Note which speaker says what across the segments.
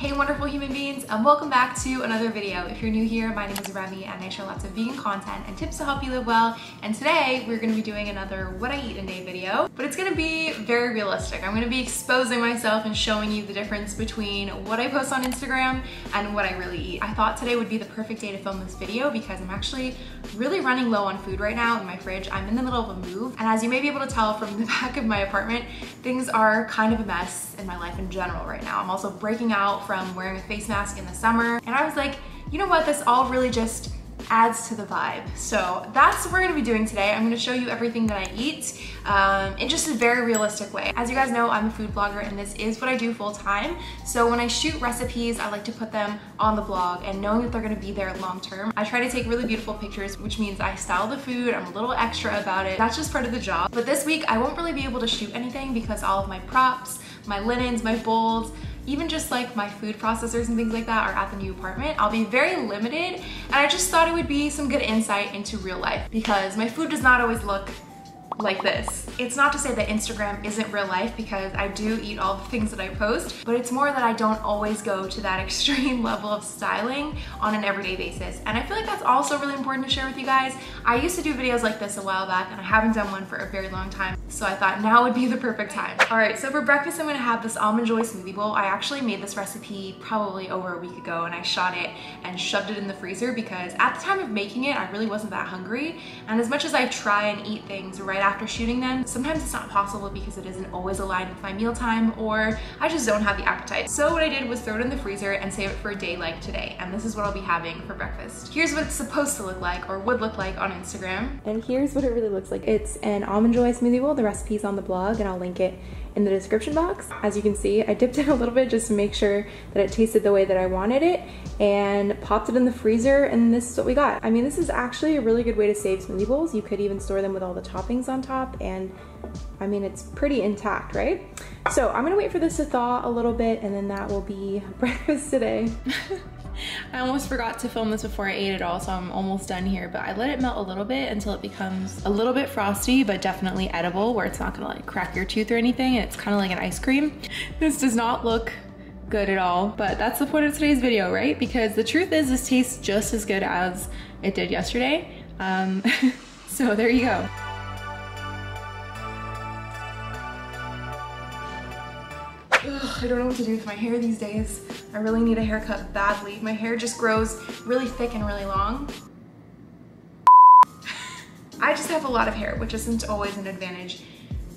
Speaker 1: Hey wonderful human beings and welcome back to another video. If you're new here, my name is Remy and I share lots of vegan content and tips to help you live well. And today we're gonna be doing another what I eat in a day video, but it's gonna be very realistic. I'm gonna be exposing myself and showing you the difference between what I post on Instagram and what I really eat. I thought today would be the perfect day to film this video because I'm actually really running low on food right now in my fridge. I'm in the middle of a move and as you may be able to tell from the back of my apartment, things are kind of a mess in my life in general right now. I'm also breaking out from wearing a face mask in the summer. And I was like, you know what, this all really just adds to the vibe. So that's what we're gonna be doing today. I'm gonna show you everything that I eat um, in just a very realistic way. As you guys know, I'm a food blogger and this is what I do full time. So when I shoot recipes, I like to put them on the blog and knowing that they're gonna be there long term, I try to take really beautiful pictures, which means I style the food, I'm a little extra about it. That's just part of the job. But this week, I won't really be able to shoot anything because all of my props, my linens, my bowls, even just like my food processors and things like that are at the new apartment. I'll be very limited and I just thought it would be some good insight into real life because my food does not always look like this. It's not to say that Instagram isn't real life because I do eat all the things that I post, but it's more that I don't always go to that extreme level of styling on an everyday basis. And I feel like that's also really important to share with you guys. I used to do videos like this a while back and I haven't done one for a very long time. So I thought now would be the perfect time. All right, so for breakfast, I'm gonna have this Almond Joy smoothie bowl. I actually made this recipe probably over a week ago and I shot it and shoved it in the freezer because at the time of making it, I really wasn't that hungry. And as much as I try and eat things right after shooting them. Sometimes it's not possible because it isn't always aligned with my mealtime or I just don't have the appetite. So what I did was throw it in the freezer and save it for a day like today. And this is what I'll be having for breakfast. Here's what it's supposed to look like or would look like on Instagram. And here's what it really looks like. It's an almond joy smoothie bowl. The recipe's on the blog and I'll link it in the description box. As you can see, I dipped it a little bit just to make sure that it tasted the way that I wanted it and popped it in the freezer and this is what we got. I mean, this is actually a really good way to save smoothie bowls. You could even store them with all the toppings on top and I mean, it's pretty intact, right? So I'm gonna wait for this to thaw a little bit and then that will be breakfast today. I almost forgot to film this before I ate it all, so I'm almost done here, but I let it melt a little bit until it becomes a little bit frosty, but definitely edible, where it's not gonna like crack your tooth or anything, and it's kind of like an ice cream. This does not look good at all, but that's the point of today's video, right? Because the truth is this tastes just as good as it did yesterday. Um, so there you go. Ugh, I don't know what to do with my hair these days. I really need a haircut badly. My hair just grows really thick and really long. I just have a lot of hair, which isn't always an advantage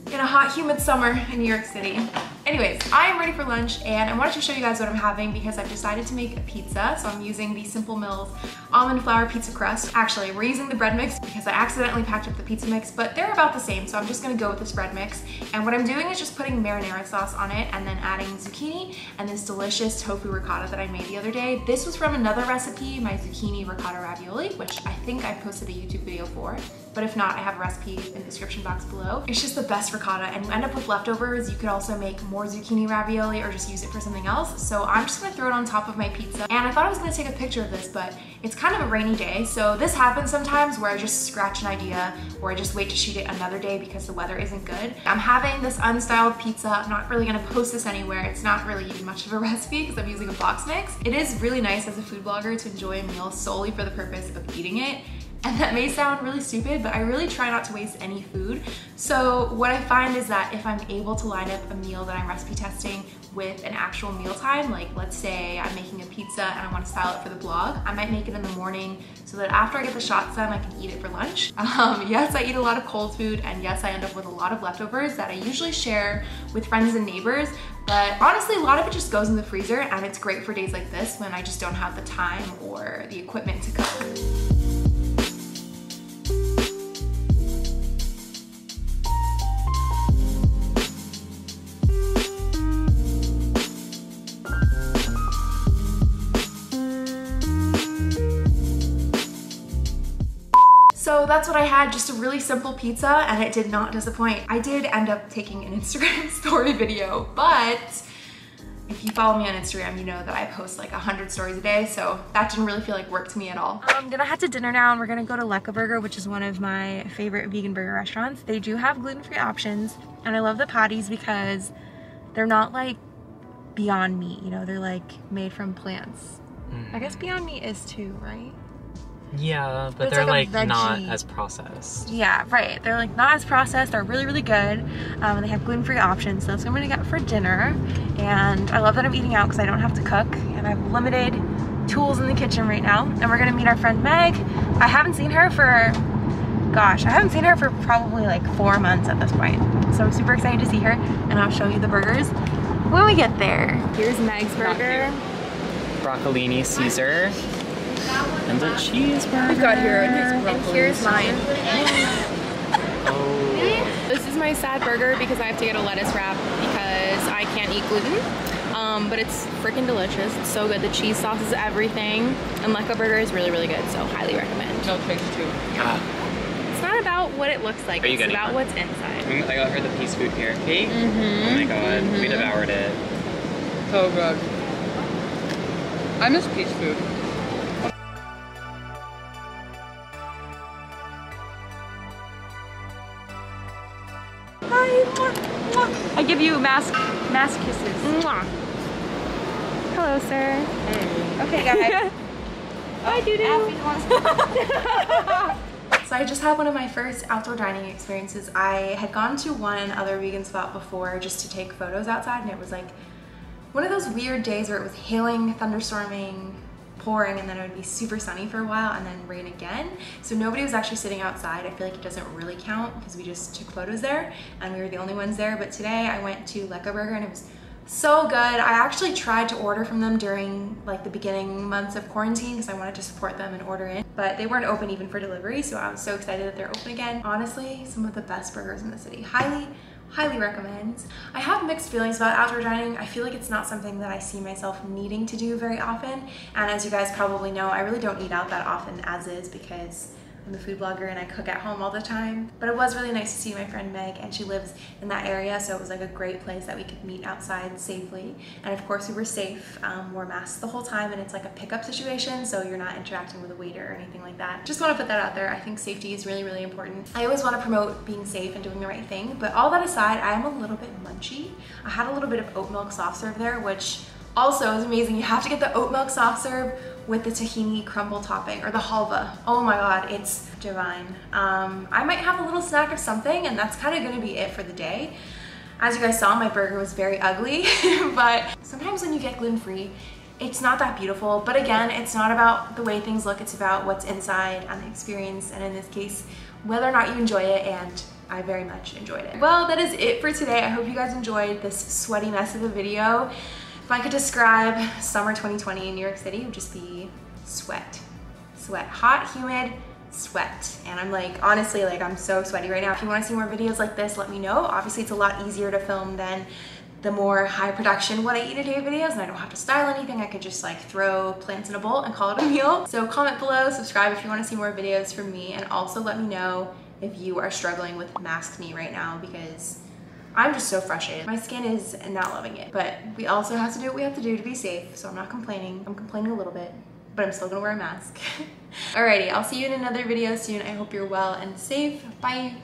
Speaker 1: in a hot, humid summer in New York City. Anyways, I am ready for lunch and I wanted to show you guys what I'm having because I've decided to make a pizza. So I'm using the Simple Mills almond flour pizza crust. Actually, we're using the bread mix because I accidentally packed up the pizza mix, but they're about the same. So I'm just gonna go with this bread mix. And what I'm doing is just putting marinara sauce on it and then adding zucchini and this delicious tofu ricotta that I made the other day. This was from another recipe, my zucchini ricotta ravioli, which I think I posted a YouTube video for. But if not, I have a recipe in the description box below. It's just the best ricotta and you end up with leftovers. You could also make more zucchini ravioli or just use it for something else. So I'm just gonna throw it on top of my pizza. And I thought I was gonna take a picture of this, but it's kind of a rainy day. So this happens sometimes where I just scratch an idea or I just wait to shoot it another day because the weather isn't good. I'm having this unstyled pizza. I'm not really gonna post this anywhere. It's not really even much of a recipe because I'm using a box mix. It is really nice as a food blogger to enjoy a meal solely for the purpose of eating it and that may sound really stupid, but I really try not to waste any food. So what I find is that if I'm able to line up a meal that I'm recipe testing with an actual mealtime, like let's say I'm making a pizza and I want to style it for the blog, I might make it in the morning so that after I get the shots done, I can eat it for lunch. Um, yes, I eat a lot of cold food and yes, I end up with a lot of leftovers that I usually share with friends and neighbors, but honestly, a lot of it just goes in the freezer and it's great for days like this when I just don't have the time or the equipment to cook. So that's what I had, just a really simple pizza and it did not disappoint. I did end up taking an Instagram story video, but if you follow me on Instagram, you know that I post like 100 stories a day, so that didn't really feel like work to me at all. Um, I'm gonna head to dinner now and we're gonna go to Lekka Burger, which is one of my favorite vegan burger restaurants. They do have gluten-free options, and I love the patties because they're not like Beyond Meat. You know, they're like made from plants. I guess mm. Beyond Meat is too, right?
Speaker 2: Yeah, but,
Speaker 1: But
Speaker 2: they're
Speaker 1: like
Speaker 2: like, not as processed.
Speaker 1: Yeah, right. They're like not as processed. They're really, really good. Um, and they have gluten-free options. So that's what I'm gonna get for dinner. And I love that I'm eating out because I don't have to cook. And I have limited tools in the kitchen right now. And we're gonna meet our friend Meg. I haven't seen her for, gosh, I haven't seen her for probably like four months at this point. So I'm super excited to see her. And I'll show you the burgers when we get there. Here's Meg's burger.
Speaker 2: Broccolini Caesar and a cheeseburger.
Speaker 3: We've got here and
Speaker 1: And here's mine.
Speaker 2: Oh,
Speaker 3: This is my sad burger because I have to get a lettuce wrap because I can't eat gluten. Um, but it's freaking delicious. It's so good. The cheese sauce is everything. And Lekka burger is really, really good. So highly recommend.
Speaker 4: No, takes two.
Speaker 2: ah,
Speaker 3: It's not about what it looks like.
Speaker 2: Are you
Speaker 3: it's
Speaker 2: getting
Speaker 3: about
Speaker 2: one?
Speaker 3: what's inside.
Speaker 2: Mm, I got her the peace food carrot cake.
Speaker 3: Mm-hmm.
Speaker 2: Oh my god, we devoured it.
Speaker 4: So good. I miss peace food.
Speaker 1: Hi. Mwah, mwah. I give you mask mask kisses.
Speaker 3: Mwah. Hello, sir.
Speaker 1: Okay, guys.
Speaker 3: Bye, oh, doo-doo.
Speaker 1: So I just had one of my first outdoor dining experiences. I had gone to one other vegan spot before just to take photos outside and it was like one of those weird days where it was hailing, thunderstorming, pouring, and then it would be super sunny for a while and then rain again. So nobody was actually sitting outside. I feel like it doesn't really count because we just took photos there and we were the only ones there. But today I went to Lekka Burger and it was so good. I actually tried to order from them during like the beginning months of quarantine because I wanted to support them and order in, but they weren't open even for delivery. So I was so excited that they're open again. Honestly, some of the best burgers in the city. Highly, highly recommend. I have mixed feelings about outdoor dining. I feel like it's not something that I see myself needing to do very often. And as you guys probably know, I really don't eat out that often as is because I'm a food blogger and I cook at home all the time. But it was really nice to see my friend Meg and she lives in that area so it was like a great place that we could meet outside safely. And of course we were safe, um, wore masks the whole time and it's like a pickup situation so you're not interacting with a waiter or anything like that. Just want to put that out there. I think safety is really, really important. I always want to promote being safe and doing the right thing but all that aside, I am a little bit munchy. I had a little bit of oat milk soft serve there which also it's amazing. You have to get the oat milk soft serve with the tahini crumble topping or the halva. Oh my god, it's divine. Um, I might have a little snack of something and that's kind of gonna be it for the day. As you guys saw, my burger was very ugly, but sometimes when you get gluten-free, it's not that beautiful. But again, it's not about the way things look, it's about what's inside and the experience, and in this case, whether or not you enjoy it, and I very much enjoyed it. Well, that is it for today. I hope you guys enjoyed this sweaty mess of a video. If I could describe summer 2020 in New York City, it would just be sweat. Sweat. Hot, humid, sweat. And I'm like, honestly, like I'm so sweaty right now. If you wanna see more videos like this, let me know. Obviously, it's a lot easier to film than the more high production what I eat a day videos and I don't have to style anything. I could just like throw plants in a bowl and call it a meal. So comment below, subscribe if you wanna see more videos from me and also let me know if you are struggling with maskne right now because I'm just so frustrated. My skin is not loving it, but we also have to do what we have to do to be safe. So I'm not complaining. I'm complaining a little bit, but I'm still gonna wear a mask. Alrighty, I'll see you in another video soon. I hope you're well and safe. Bye.